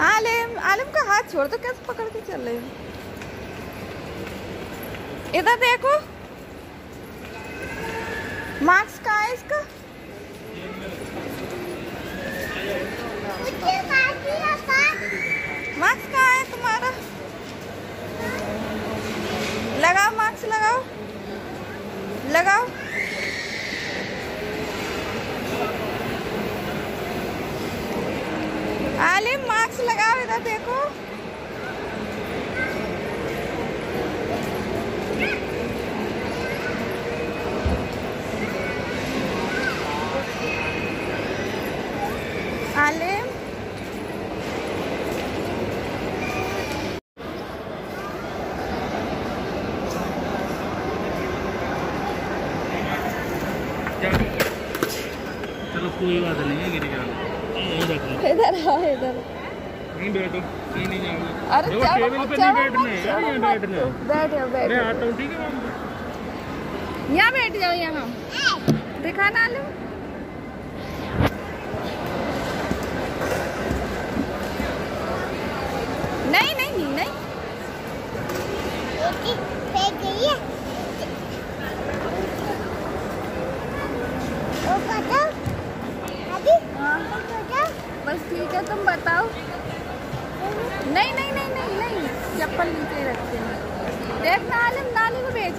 हाथ छोड़ दो कैसे पकड़ के चल रहे हो? इधर देखो। मार्क्स कहाँ है इसका? मार्क्स कहाँ है तुम्हारा? लगाओ मार्क्स लगाओ। लगाओ। आलिम मार्क्स लगाओ इधर देखो। आलिम चलो कोई बात नहीं है गिर जाना यहीं रख लो इधर। आओ इधर यहीं बैठो नहीं जाऊँगा। अरे टेबल पे नहीं बैठना है चलो यहीं बैठना है। बैठो मैं आता हूँ ठीक है मैम यहाँ बैठ जाओ यहाँ। दिखाना आलू। नहीं नहीं नहीं हाँ। बस ठीक है, तुम बताओ। नहीं नहीं नहीं नहीं नहीं, चप्पल नीचे रखते हैं। देखना आलिम नाली को नाली